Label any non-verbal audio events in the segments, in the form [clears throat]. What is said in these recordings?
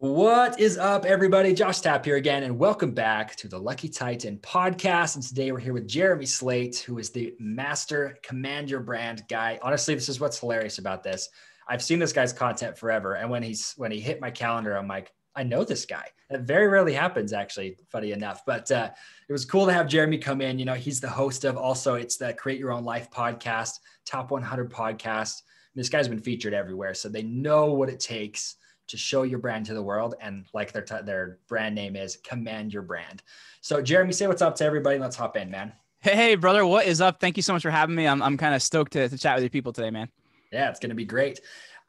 What is up, everybody? Josh Tapp here again, and welcome back to the Lucky Titan podcast. And today we're here with Jeremy Slate, who is the master command your brand guy. Honestly, this is what's hilarious about this. I've seen this guy's content forever, and when he's when he hit my calendar, I'm like, I know this guy. That very rarely happens, actually, funny enough. But uh, it was cool to have Jeremy come in. You know, he's the host of also it's the Create Your Own Life podcast, Top 100 podcast. This guy's been featured everywhere, so they know what it takes to show your brand to the world and like their t- their brand name is command your brand. So jeremy say what's up to everybody let's hop in man. Hey, hey brother what is up? Thank you so much for having me. I'm, I'm kind of stoked to, to chat with you people today man. Yeah it's going to be great.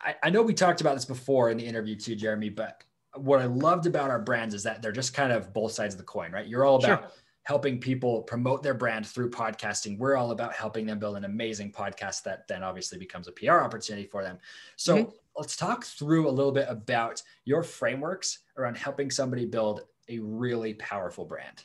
I, I know we talked about this before in the interview too jeremy but what i loved about our brands is that they're just kind of both sides of the coin right? You're all about sure. helping people promote their brand through podcasting. We're all about helping them build an amazing podcast that then obviously becomes a PR opportunity for them. So mm-hmm. Let's talk through a little bit about your frameworks around helping somebody build a really powerful brand.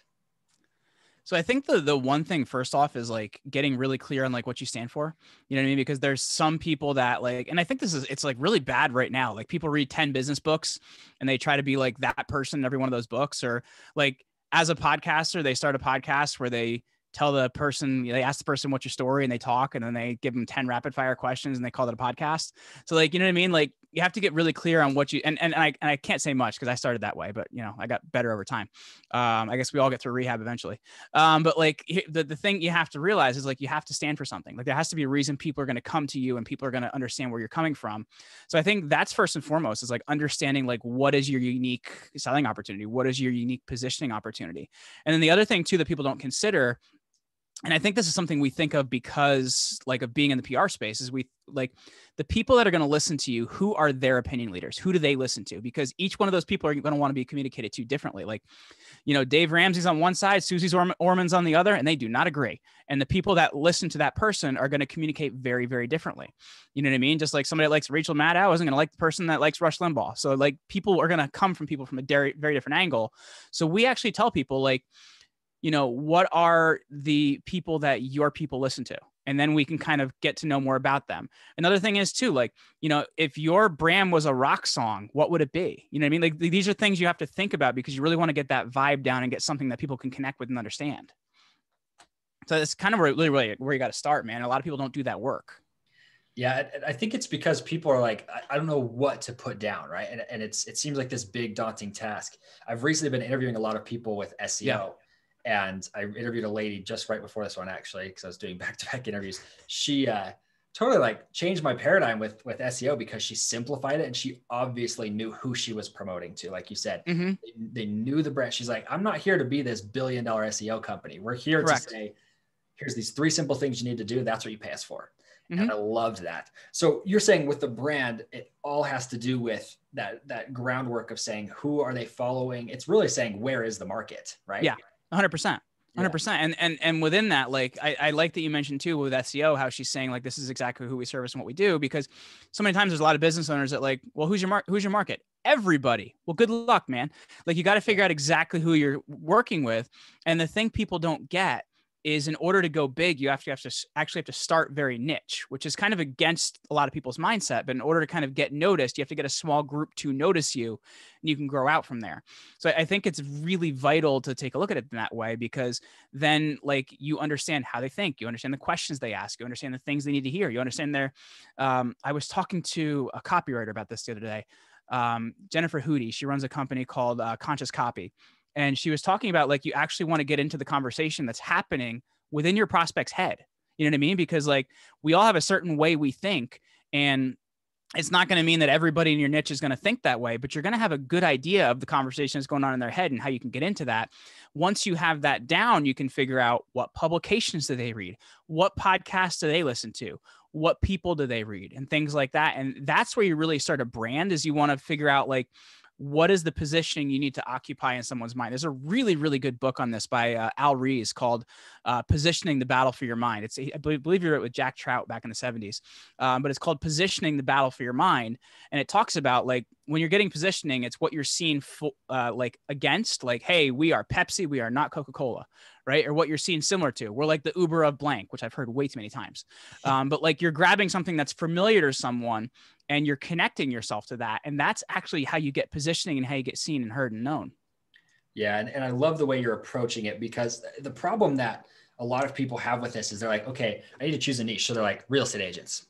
So I think the the one thing first off is like getting really clear on like what you stand for. You know what I mean? Because there's some people that like, and I think this is it's like really bad right now. Like people read 10 business books and they try to be like that person in every one of those books, or like as a podcaster, they start a podcast where they tell the person, they ask the person what's your story and they talk and then they give them 10 rapid fire questions and they call it a podcast. So like, you know what I mean? Like you have to get really clear on what you, and, and, and I, and I can't say much cause I started that way, but you know, I got better over time. Um, I guess we all get through rehab eventually. Um, but like the, the thing you have to realize is like, you have to stand for something. Like there has to be a reason people are going to come to you and people are going to understand where you're coming from. So I think that's first and foremost is like understanding like what is your unique selling opportunity? What is your unique positioning opportunity? And then the other thing too, that people don't consider and I think this is something we think of because like of being in the PR space is we like the people that are going to listen to you, who are their opinion leaders? Who do they listen to? Because each one of those people are going to want to be communicated to differently. Like, you know, Dave Ramsey's on one side, Suze Orman's on the other, and they do not agree. And the people that listen to that person are going to communicate very, very differently. You know what I mean? Just like somebody that likes Rachel Maddow isn't going to like the person that likes Rush Limbaugh. So like people are going to come from people from a very, very different angle. So we actually tell people like, you know, what are the people that your people listen to? And then we can kind of get to know more about them. Another thing is too, like, you know, if your brand was a rock song, what would it be? You know what I mean? Like these are things you have to think about because you really want to get that vibe down and get something that people can connect with and understand. So that's kind of really, really where you got to start, man. A lot of people don't do that work. Yeah, I think it's because people are like, I don't know what to put down, right? And, and it's it seems like this big daunting task. I've recently been interviewing a lot of people with SEO, yeah and I interviewed a lady just right before this one actually because I was doing back to back interviews. She uh, totally like changed my paradigm with with SEO because she simplified it and she obviously knew who she was promoting to. Like you said, mm-hmm. they, they, knew the brand. She's like, I'm not here to be this billion dollar SEO company. We're here Correct. to say, here's these three simple things you need to do. That's what you pay us for. Mm-hmm. And I loved that. So you're saying with the brand, it all has to do with that that groundwork of saying who are they following. It's really saying where is the market, right? Yeah hundred percent. Hundred percent, and and and within that, like I, I like that you mentioned too with SEO, how she's saying like this is exactly who we service and what we do, because so many times there's a lot of business owners that like, well, who's your who's your market? Everybody. Well, good luck, man. Like you got to figure out exactly who you're working with, and the thing people don't get is in order to go big, you have to have to actually have to start very niche, which is kind of against a lot of people's mindset. But in order to kind of get noticed, you have to get a small group to notice you, and you can grow out from there. So I think it's really vital to take a look at it in that way because then, like, you understand how they think, you understand the questions they ask, you understand the things they need to hear, you understand their. Um, I was talking to a copywriter about this the other day. Um, Jennifer Hootie, she runs a company called uh, Conscious Copy and she was talking about like you actually want to get into the conversation that's happening within your prospect's head you know what i mean because like we all have a certain way we think and it's not going to mean that everybody in your niche is going to think that way, but you're going to have a good idea of the conversation that's going on in their head and how you can get into that. Once you have that down, you can figure out what publications do they read, what podcasts do they listen to, what people do they read, and things like that. And that's where you really start a brand. Is you want to figure out like what is the positioning you need to occupy in someone's mind? There's a really, really good book on this by uh, Al Ries called uh, "Positioning the Battle for Your Mind." It's I believe you wrote it with Jack Trout back in the '70s, um, but it's called "Positioning the Battle for Your Mind," and it talks about like when you're getting positioning, it's what you're seeing fo- uh, like against, like, hey, we are Pepsi, we are not Coca Cola, right? Or what you're seeing similar to. We're like the Uber of blank, which I've heard way too many times. [laughs] Um, but like you're grabbing something that's familiar to someone and you're connecting yourself to that. And that's actually how you get positioning and how you get seen and heard and known. Yeah. And, and I love the way you're approaching it because the problem that a lot of people have with this is they're like, okay, I need to choose a niche. So they're like real estate agents.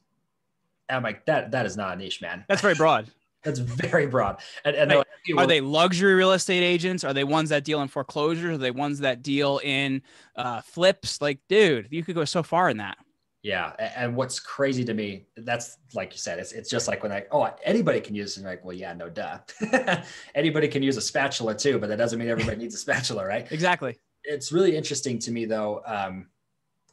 And I'm like, that that is not a niche, man. That's very broad. [laughs] That's very broad. And, and like, are they luxury real estate agents? Are they ones that deal in foreclosures? Are they ones that deal in uh, flips? Like, dude, you could go so far in that. Yeah, and what's crazy to me, that's like you said, it's it's just like when I oh anybody can use it. And like, well, yeah, no duh. [laughs] anybody can use a spatula too, but that doesn't mean everybody needs a spatula, right? Exactly. It's really interesting to me though. Um,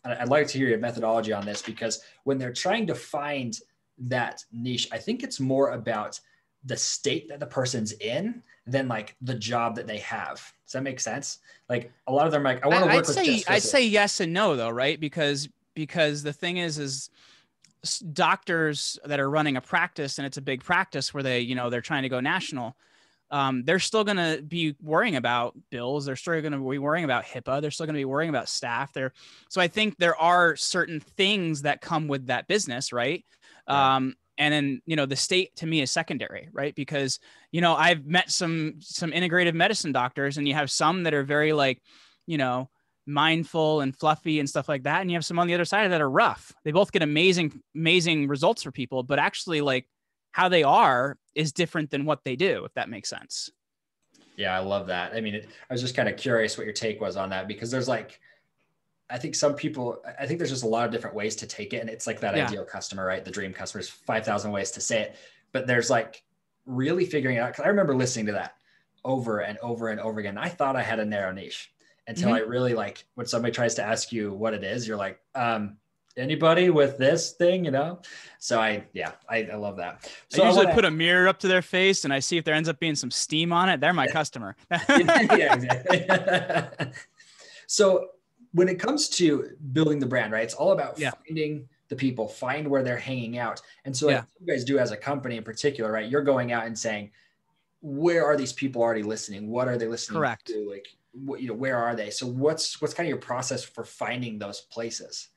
I'd like to hear your methodology on this because when they're trying to find that niche, I think it's more about the state that the person's in than like the job that they have. Does that make sense? Like a lot of them, like I want to work I'd with. Say, I'd say yes and no though, right? Because because the thing is, is doctors that are running a practice and it's a big practice where they, you know, they're trying to go national. Um, they're still going to be worrying about bills. They're still going to be worrying about HIPAA. They're still going to be worrying about staff. There, so I think there are certain things that come with that business, right? right. Um, and then you know the state to me is secondary right because you know i've met some some integrative medicine doctors and you have some that are very like you know mindful and fluffy and stuff like that and you have some on the other side that are rough they both get amazing amazing results for people but actually like how they are is different than what they do if that makes sense yeah i love that i mean it, i was just kind of curious what your take was on that because there's like I think some people, I think there's just a lot of different ways to take it. And it's like that yeah. ideal customer, right? The dream customer is 5,000 ways to say it. But there's like really figuring it out. Cause I remember listening to that over and over and over again. I thought I had a narrow niche until mm-hmm. I really like when somebody tries to ask you what it is, you're like, um, anybody with this thing, you know? So I, yeah, I, I love that. So I usually I put a mirror up to their face and I see if there ends up being some steam on it. They're my customer. [laughs] [laughs] yeah, exactly. [laughs] so when it comes to building the brand, right? It's all about yeah. finding the people, find where they're hanging out. And so, yeah. like you guys do as a company in particular, right? You're going out and saying, where are these people already listening? What are they listening Correct. to? Like, what, you know, where are they? So, what's what's kind of your process for finding those places?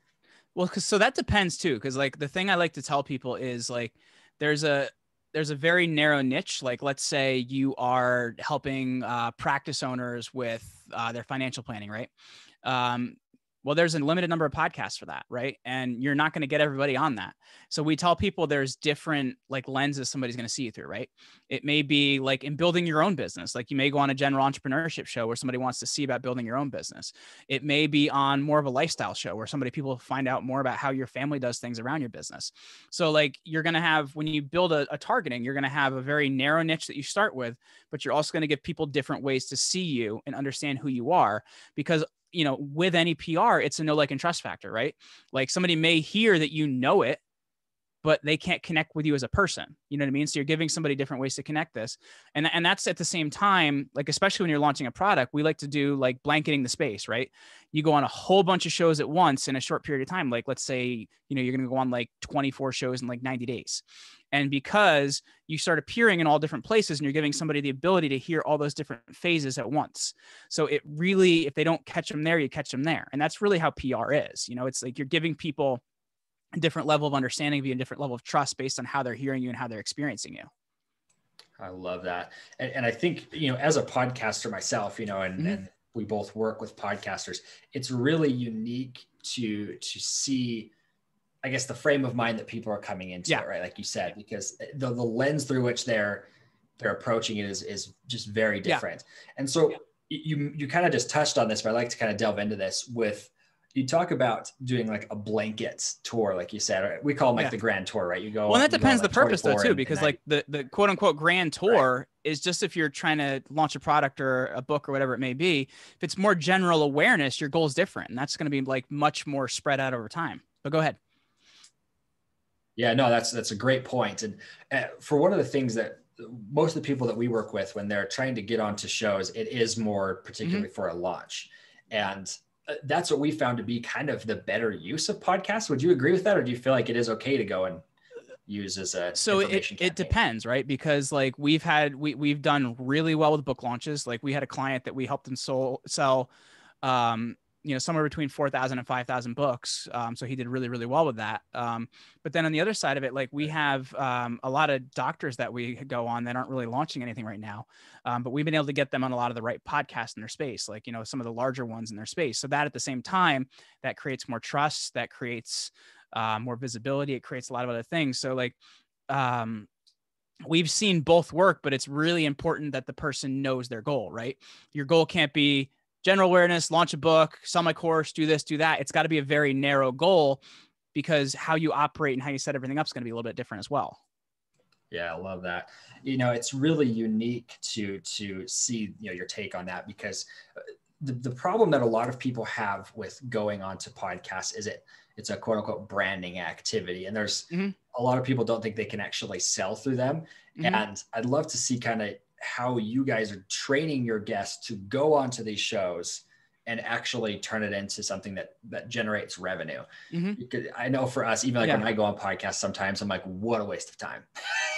Well, cause so that depends too. Cause like the thing I like to tell people is like, there's a there's a very narrow niche. Like, let's say you are helping uh, practice owners with uh, their financial planning, right? um, well there's a limited number of podcasts for that right? And you're not going to get everybody on that. So we tell people there's different like lenses somebody's going to see you through right? It may be like in building your own business like you may go on a general entrepreneurship show where somebody wants to see about building your own business. It may be on more of a lifestyle show where somebody people find out more about how your family does things around your business. So like you're going to have when you build a, a targeting you're going to have a very narrow niche that you start with but you're also going to give people different ways to see you and understand who you are because you know, with any PR, it's a no like and trust factor, right? Like somebody may hear that you know it, but they can't connect with you as a person. You know what I mean? So you're giving somebody different ways to connect this. And, and that's at the same time, like, especially when you're launching a product, we like to do like blanketing the space, right? You go on a whole bunch of shows at once in a short period of time. Like, let's say, you know, you're going to go on like 24 shows in like 90 days. And because you start appearing in all different places and you're giving somebody the ability to hear all those different phases at once. So it really, if they don't catch them there, you catch them there. And that's really how PR is. You know, it's like you're giving people different level of understanding of you, and different level of trust based on how they're hearing you and how they're experiencing you. I love that. And, and I think, you know, as a podcaster myself, you know, and, mm-hmm. and we both work with podcasters, it's really unique to to see I guess the frame of mind that people are coming into yeah. it, right? Like you said, because the, the lens through which they're they're approaching it is is just very different. Yeah. And so yeah. you you kind of just touched on this, but I like to kind of delve into this with you talk about doing like a blanket tour, like you said. We call them like yeah. the grand tour, right? You go. Well, that depends the purpose though too, because like the the quote unquote grand tour right. is just if you're trying to launch a product or a book or whatever it may be. If it's more general awareness, your goal is different, and that's going to be like much more spread out over time. But go ahead. Yeah, no, that's that's a great point. And uh, for one of the things that most of the people that we work with when they're trying to get onto shows, it is more particularly mm-hmm. for a launch, and that's what we found to be kind of the better use of podcasts. Would you agree with that, or do you feel like it is okay to go and use as a so it, it depends right? Because like we've had we, we've done really well with book launches. Like we had a client that we helped them sell sell um you know somewhere between 4000 and 5000 books um, so he did really really well with that um, but then on the other side of it like we have um, a lot of doctors that we go on that aren't really launching anything right now um, but we've been able to get them on a lot of the right podcasts in their space like you know some of the larger ones in their space so that at the same time that creates more trust that creates uh, more visibility it creates a lot of other things so like um, we've seen both work but it's really important that the person knows their goal right? Your goal can't be general awareness, launch a book, sell my course, do this, do that. It's got to be a very narrow goal because how you operate and how you set everything up is going to be a little bit different as well. Yeah, I love that. You know, it's really unique to to see you know your take on that because uh, the, the problem that a lot of people have with going on to podcasts is it it's a quote unquote branding activity and there's mm-hmm. a lot of people don't think they can actually sell through them mm-hmm. and i'd love to see kind of how you guys are training your guests to go onto these shows and actually turn it into something that that generates revenue. Mm-hmm. Because I know for us, even like yeah. when I go on podcasts, sometimes I'm like, what a waste of time.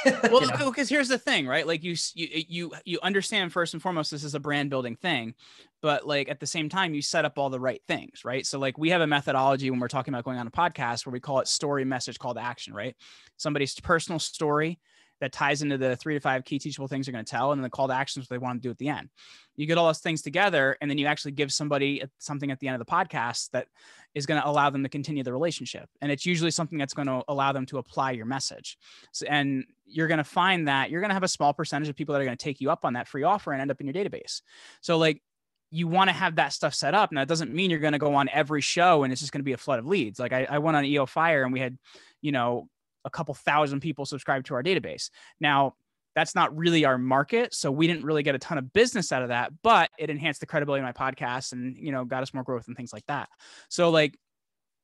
[laughs] well, because here's the thing, right? Like you, you, you, you understand first and foremost, this is a brand building thing, but like at the same time, you set up all the right things, right? So like we have a methodology when we're talking about going on a podcast where we call it story, message, call to action, right? Somebody's personal story that ties into the three to five key teachable things you're going to tell and then the call to actions they want to do at the end you get all those things together and then you actually give somebody something at the end of the podcast that is going to allow them to continue the relationship and it's usually something that's going to allow them to apply your message so, and you're going to find that you're going to have a small percentage of people that are going to take you up on that free offer and end up in your database so like you want to have that stuff set up. Now, it doesn't mean you're going to go on every show and it's just going to be a flood of leads. Like I, I went on EO Fire and we had, you know, a couple thousand people subscribe to our database. Now, that's not really our market, so we didn't really get a ton of business out of that, but it enhanced the credibility of my podcast and, you know, got us more growth and things like that. So like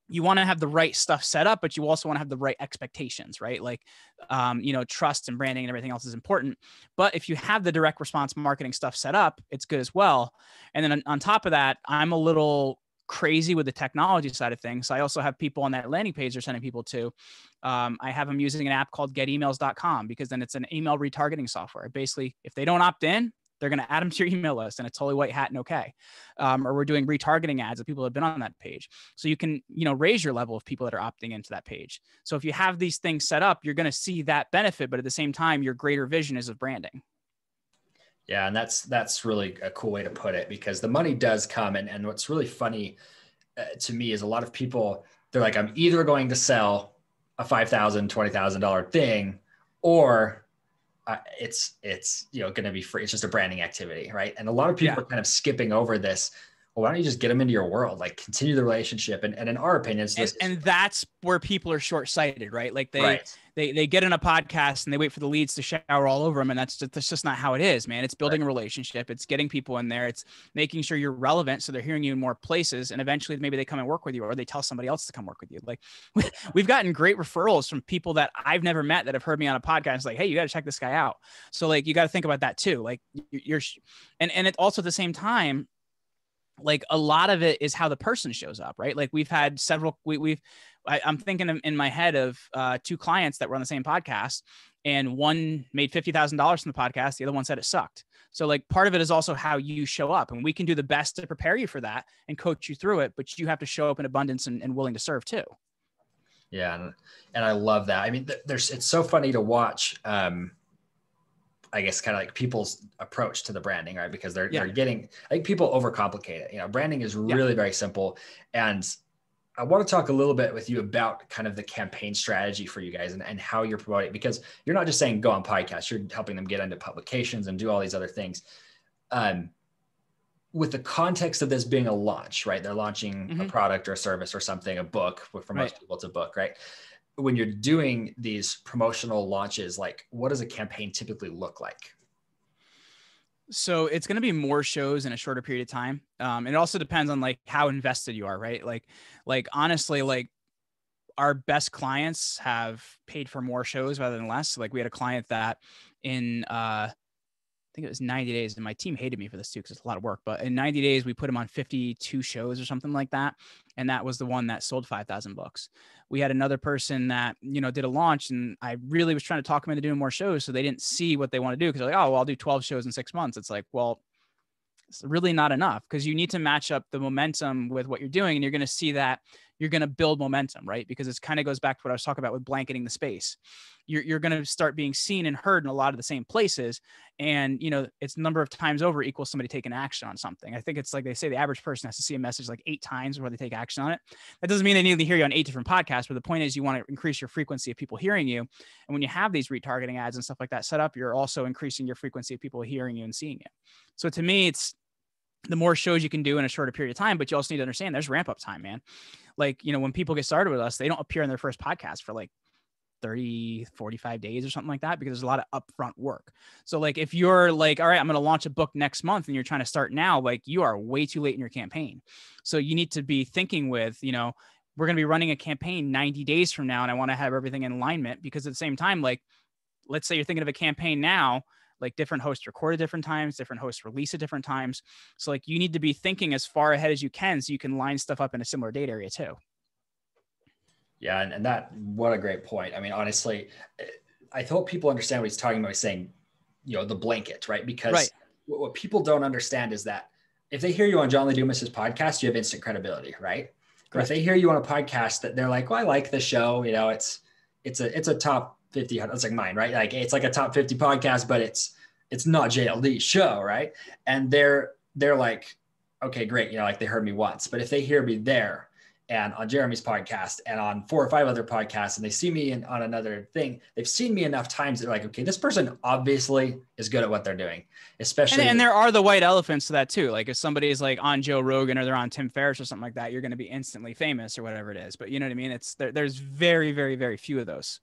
you want to have the right stuff set up, but you also want to have the right expectations, right? Like, um, you know, trust and branding and everything else is important. But if you have the direct response marketing stuff set up, it's good as well. And then on, on top of that, I'm a little crazy with the technology side of things. So I also have people on that landing page they're sending people to. Um, I have them using an app called getemails.com because then it's an email retargeting software. Basically, if they don't opt in, they're going to add them to your email list and it's totally white hat and okay. Um, or we're doing retargeting ads of people that have been on that page. So you can, you know, raise your level of people that are opting into that page. So if you have these things set up, you're going to see that benefit, but at the same time, your greater vision is of branding. Yeah, and that's that's really a cool way to put it because the money does come, and and what's really funny uh, to me is a lot of people they're like, I'm either going to sell a five thousand, twenty thousand dollar thing, or uh, it's it's you know going to be free. It's just a branding activity, right? And a lot of people yeah. are kind of skipping over this well, why don't you just get them into your world? Like continue the relationship. And, and in our opinion, and, and, that's where people are short sighted, right? Like they, right. they, they get in a podcast and they wait for the leads to shower all over them. And that's just, that's just not how it is, man. It's building right. a relationship. It's getting people in there. It's making sure you're relevant. So they're hearing you in more places. And eventually maybe they come and work with you or they tell somebody else to come work with you. Like [laughs] we've gotten great referrals from people that I've never met that have heard me on a podcast. Like, Hey, you got to check this guy out. So like, you got to think about that too. Like you're, and, and it also at the same time, like a lot of it is how the person shows up, right? Like we've had several, we, we've, I, am thinking in my head of uh, two clients that were on the same podcast, and one made fifty thousand dollars from the podcast. The other one said it sucked. So like part of it is also how you show up, and we can do the best to prepare you for that and coach you through it. But you have to show up in abundance and, and willing to serve too. Yeah, and, and I love that. I mean, there's it's so funny to watch. Um, I guess kind of like people's approach to the branding, right? Because they're yeah. they're getting I think people overcomplicate it. You know, branding is really yeah. very simple. And I want to talk a little bit with you about kind of the campaign strategy for you guys and, and how you're promoting because you're not just saying go on podcasts, you're helping them get into publications and do all these other things. Um, with the context of this being a launch, right? They're launching mm-hmm. a product or a service or something, a book. For most right. people, it's a book, right? When you're doing these promotional launches, like what does a campaign typically look like? So it's going to be more shows in a shorter period of time. Um, and it also depends on like how invested you are, right? Like, like honestly, like our best clients have paid for more shows rather than less. Like we had a client that in uh, think it was 90 days, and my team hated me for this too because it's a lot of work. But in 90 days, we put him on 52 shows or something like that, and that was the one that sold 5,000 books. We had another person that you know did a launch, and I really was trying to talk them into doing more shows, so they didn't see what they want to do because they're like, oh, well, I'll do 12 shows in six months. It's like, well, it's really not enough because you need to match up the momentum with what you're doing, and you're going to see that you're going to build momentum, right? Because it kind of goes back to what I was talking about with blanketing the space. You're, you're going to start being seen and heard in a lot of the same places. And, you know, it's number of times over equals somebody taking action on something. I think it's like they say the average person has to see a message like eight times before they take action on it. That doesn't mean they need to hear you on eight different podcasts, but the point is you want to increase your frequency of people hearing you. And when you have these retargeting ads and stuff like that set up, you're also increasing your frequency of people hearing you and seeing you. So to me, it's the more shows you can do in a shorter period of time, but you also need to understand there's ramp up time, man. Like, you know, when people get started with us, they don't appear in their first podcast for like 30, 45 days or something like that because there's a lot of upfront work. So, like, if you're like, all right, I'm going to launch a book next month and you're trying to start now, like, you are way too late in your campaign. So, you need to be thinking with, you know, we're going to be running a campaign 90 days from now and I want to have everything in alignment because at the same time, like, let's say you're thinking of a campaign now like different hosts record at different times, different hosts release at different times. So like you need to be thinking as far ahead as you can so you can line stuff up in a similar date area too. Yeah, and, and that what a great point. I mean, honestly, I hope people understand what he's talking about. He's saying, you know, the blanket, right? Because right. What, what people don't understand is that if they hear you on John Lee Dumas's podcast, you have instant credibility, right? Or if they hear you on a podcast that they're like, "Well, I like the show," you know, it's it's a it's a top 50 it's like mine right? Like it's like a top 50 podcast but it's it's not jld show right? And they're they're like okay great you know like they heard me once but if they hear me there and on jeremy's podcast and on four or five other podcasts and they see me in, on another thing they've seen me enough times they're like okay this person obviously is good at what they're doing especially and, and there are the white elephants to that too. Like if somebody is like on joe rogan or they're on tim ferriss or something like that you're going to be instantly famous or whatever it is. But you know what i mean? It's there, there's very very very few of those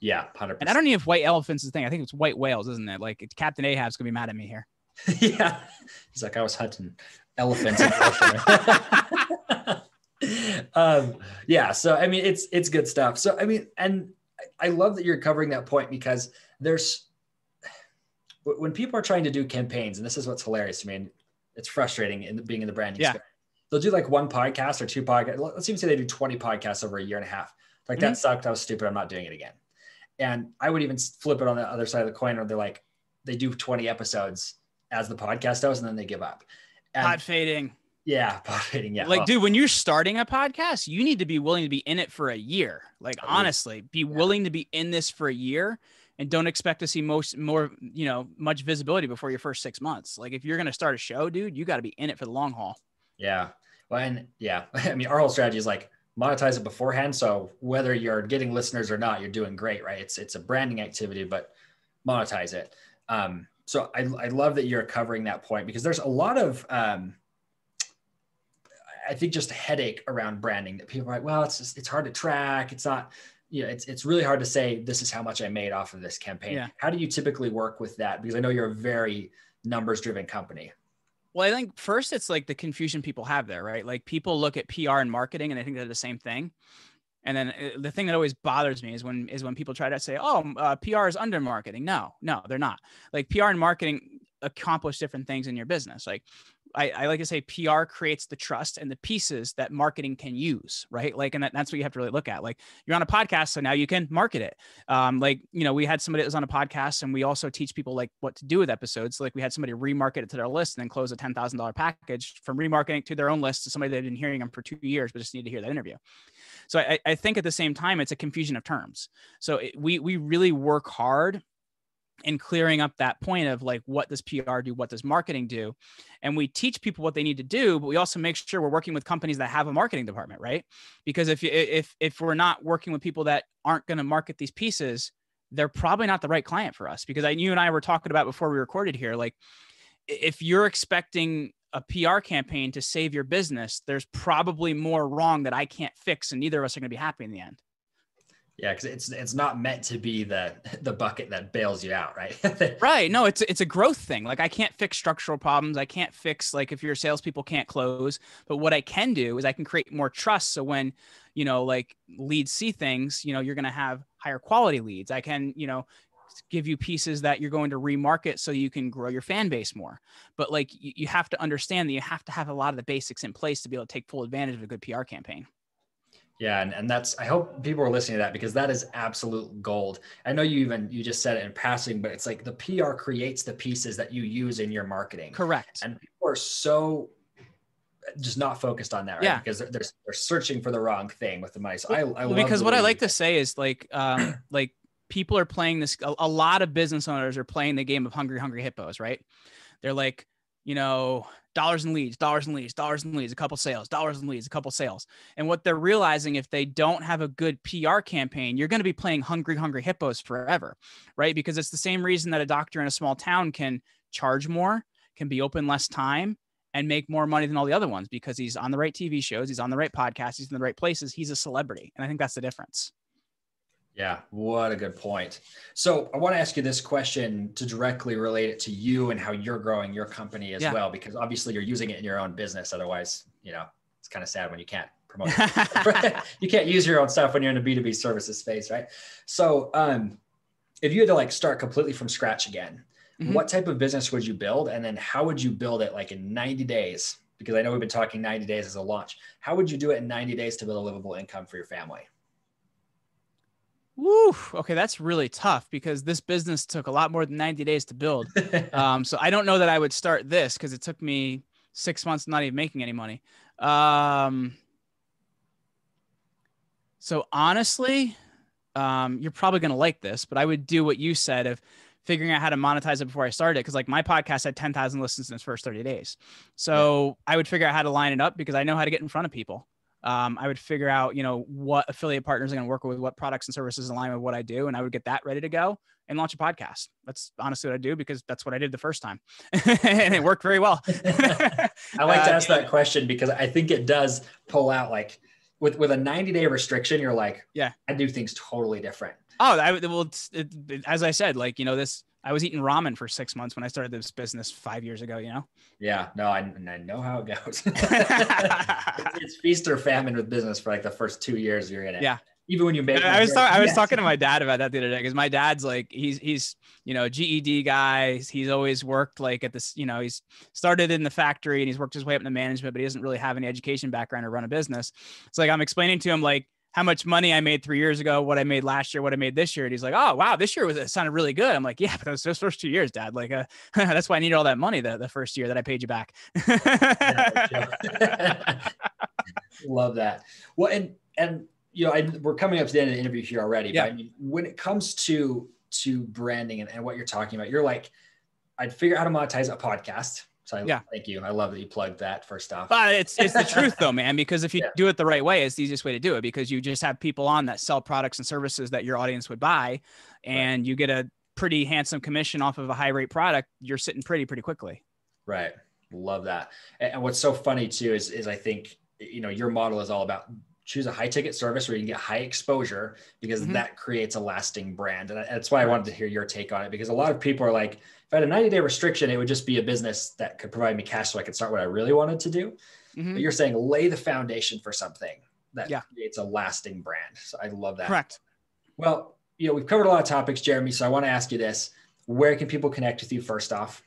yeah, 100%. And I don't even know if white elephants is the thing. I think it's white whales, isn't it? Like Captain Ahab's gonna be mad at me here. [laughs] yeah, he's like I was hunting elephants. [laughs] um, yeah, so I mean, it's it's good stuff. So I mean, and I love that you're covering that point because there's when people are trying to do campaigns, and this is what's hilarious to me, and it's frustrating in being in the branding yeah. space. They'll do like one podcast or two podcasts. Let's even say they do 20 podcasts over a year and a half. Like mm-hmm. that sucked. I was stupid. I'm not doing it again. And I would even flip it on the other side of the coin where they're like, they do 20 episodes as the podcast does, and then they give up. And podfading. Yeah, [laughs] pot fading. Yeah. Like, oh. dude, when you're starting a podcast, you need to be willing to be in it for a year. Like, honestly, be yeah. willing to be in this for a year and don't expect to see most more, you know, much visibility before your first six months. Like, if you're going to start a show, dude, you got to be in it for the long haul. Yeah. Well, and yeah, [laughs] I mean, our whole strategy is like, monetize it beforehand. So whether you're getting listeners or not, you're doing great, right? It's it's a branding activity, but monetize it. Um, so I, I love that you're covering that point because there's a lot of um, I think just a headache around branding that people are like, well, it's just, it's hard to track. It's not, you know, it's it's really hard to say this is how much I made off of this campaign. Yeah. How do you typically work with that? Because I know you're a very numbers driven company. Well, I think first it's like the confusion people have there, right? Like people look at PR and marketing and they think they're the same thing. And then uh, the thing that always bothers me is when is when people try to say, "Oh, uh, PR is under marketing." No, no, they're not. Like PR and marketing accomplish different things in your business. Like I, I, like to say PR creates the trust and the pieces that marketing can use, right? Like, and that, that's what you have to really look at. Like, you're on a podcast, so now you can market it. Um, like, you know, we had somebody that was on a podcast, and we also teach people like what to do with episodes. So, like, we had somebody remarket it to their list and then close a ten thousand dollar package from remarketing to their own list to somebody that had been hearing them for two years, but just needed to hear that interview. So, I, I think at the same time, it's a confusion of terms. So, it, we we really work hard and clearing up that point of like what does PR do, what does marketing do, and we teach people what they need to do, but we also make sure we're working with companies that have a marketing department, right? Because if if if we're not working with people that aren't going to market these pieces, they're probably not the right client for us. Because I, you and I were talking about before we recorded here, like if you're expecting a PR campaign to save your business, there's probably more wrong that I can't fix, and neither of us are going to be happy in the end. Yeah, because it's it's not meant to be the [laughs] the bucket that bails you out, right? [laughs] right. No, it's it's a growth thing. Like I can't fix structural problems. I can't fix like if your salespeople can't close. But what I can do is I can create more trust. So when you know like leads see things, you know you're going to have higher quality leads. I can you know give you pieces that you're going to remarket so you can grow your fan base more. But like you, you have to understand that you have to have a lot of the basics in place to be able to take full advantage of a good PR campaign. Yeah, and, and that's I hope people are listening to that because that is absolute gold. I know you even you just said it in passing, but it's like the PR creates the pieces that you use in your marketing. Correct. And people are so just not focused on that, right? Yeah. Because they're, they're they're searching for the wrong thing with the. So I, I because what I like to say is like um [clears throat] like people are playing this a, a lot of business owners are playing the game of hungry hungry hippos right they're like you know dollars and leads dollars and leads dollars and leads a couple sales dollars and leads a couple sales. And what they're realizing if they don't have a good pr campaign you're going to be playing hungry hungry hippos forever right? Because it's the same reason that a doctor in a small town can charge more can be open less time and make more money than all the other ones because he's on the right tv shows he's on the right podcasts he's in the right places he's a celebrity. And i think that's the difference Yeah, what a good point. So I want to ask you this question to directly relate it to you and how you're growing your company as Yeah. well, because obviously you're using it in your own business. Otherwise, you know, it's kind of sad when you can't promote [laughs] [laughs] you can't use your own stuff when you're in a B2B services space, right? So um, if you had to like start completely from scratch again, Mhm. what type of business would you build? And then how would you build it like in 90 days? Because I know we've been talking 90 days as a launch. How would you do it in 90 days to build a livable income for your family? Woo. Okay, that's really tough because this business took a lot more than 90 days to build. [laughs] Um, so I don't know that I would start this because it took me six months not even making any money. Um, so honestly, um, you're probably gonna like this, but I would do what you said of figuring out how to monetize it before I started. Cause like my podcast had 10,000 listens in its first 30 days. So I would figure out how to line it up because I know how to get in front of people. Um, I would figure out, you know, what affiliate partners I'm going to work with, what products and services align with what I do, and I would get that ready to go and launch a podcast. That's honestly what I do because that's what I did the first time, [laughs] and it worked very well. [laughs] [laughs] I like to Uh, ask that question because I think it does pull out like with with a 90 day restriction, you're like, Yeah. I do things totally different. Oh, I well, it, it- as I said, like you know, this I was eating ramen for six months when I started this business five years ago. You know, Yeah, no, I, and I know how it goes. [laughs] it's, it's feast or famine with business for like the first two years you're in it. Yeah. Even when you make, I was. I was talking to my dad about that the other day because my dad's like he's he's you know GED guy. He's always worked like at this. You know, he's started in the factory and he's worked his way up into management, but he doesn't really have any education background or run a business. It's like I'm explaining to him like how much money I made three years ago, what I made last year, what I made this year. And he's like, "Oh wow, this year was it sounded really good." I'm like, "Yeah, [laughs] but those, those first two years, Dad. Like, uh, [laughs] that's why I needed all that money the, the first year that I paid you back." [laughs] Love that. Well, and and you know, I, we're coming up to the end of the interview here already. Yeah. But I mean, when it comes to to branding and, and what you're talking about, you're like, I'd figure out how to monetize a podcast. So I, Yeah. thank you. I love that you plugged that first off. But it's it's the truth though, man. Because if you [laughs] Yeah. do it the right way, it's the easiest way to do it. Because you just have people on that sell products and services that your audience would buy, and you get a pretty handsome commission off of a high rate product. You're sitting pretty pretty quickly. Right. Love that. And, what's so funny too is is I think you know your model is all about choose a high ticket service where you can get high exposure because Mhm. that creates a lasting brand. And that's why I wanted to hear your take on it because a lot of people are like, if I had a 90 day restriction, it would just be a business that could provide me cash so I could start what I really wanted to do. Mhm. But you're saying lay the foundation for something that Yeah. creates a lasting brand. So I love that. Correct. Well, you know, we've covered a lot of topics, Jeremy. So I want to ask you this. Where can people connect with you first off?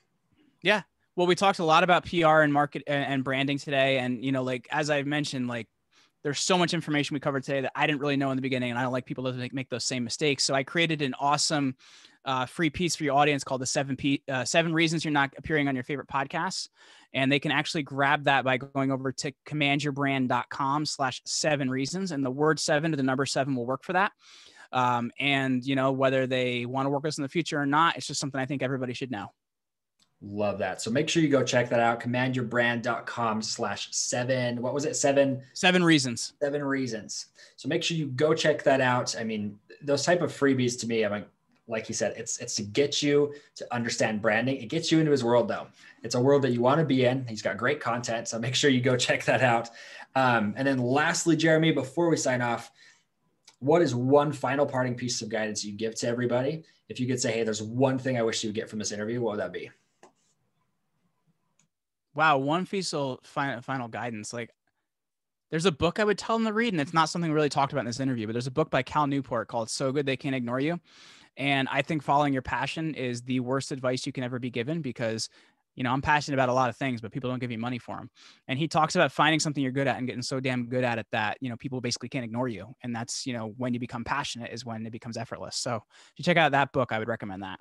Yeah. Well, we talked a lot about PR and market and and branding today, and you know, like as I've mentioned, like there's so much information we covered today that I didn't really know in the beginning, and I don't like people to make, make those same mistakes. So I created an awesome uh, free piece for your audience called the seven P uh, seven reasons you're not appearing on your favorite podcasts, and they can actually grab that by going over to commandyourbrand.com slash seven reasons, and the word seven to the number seven will work for that. Um, and you know whether they want to work with us in the future or not, it's just something I think everybody should know. Love that. So make sure you go check that out. Commandyourbrand.com slash seven. What was it? Seven, Seven reasons. seven reasons. So make sure you go check that out. I mean, those type of freebies to me, I'm like, like you said, it's it's to get you to understand branding. It gets you into his world though. It's a world that you want to be in. He's got great content. So make sure you go [laughs] check that out. Um, and then lastly, Jeremy, before we sign off, what is one final parting piece of guidance you give to everybody? If you could say, hey, there's one thing I wish you would get from this interview, what would that be? Wow, one final final guidance. Like there's a book I would tell them to read, and it's not something really talked about in this interview, but there's a book by Cal Newport called So Good They Can't Ignore You. And I think following your passion is the worst advice you can ever be given because you know, I'm passionate about a lot of things, but people don't give me money for them. And he talks about finding something you're good at and getting so damn good at it that, you know, people basically can't ignore you. And that's, you know, when you become passionate is when it becomes effortless. So if you check out that book, I would recommend that.